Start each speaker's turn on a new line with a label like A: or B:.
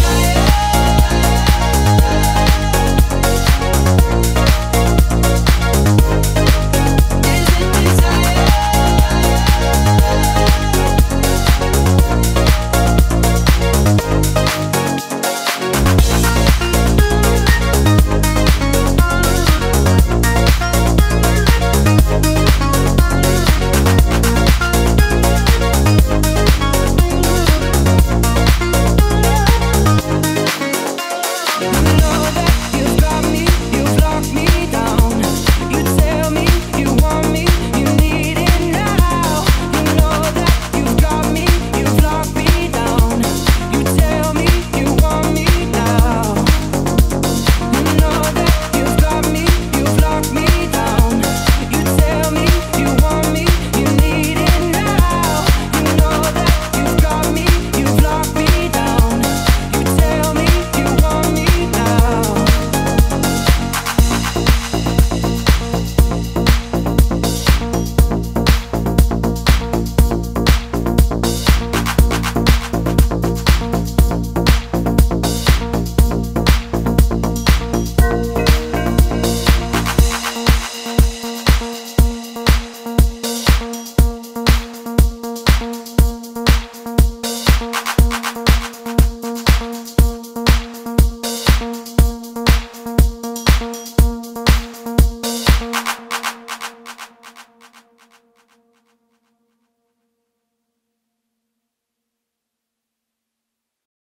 A: fire.